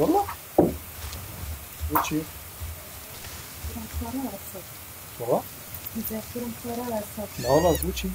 Vamos lá. Which? Transpararsa. What? Dice transpararsa. No, no, Gucci.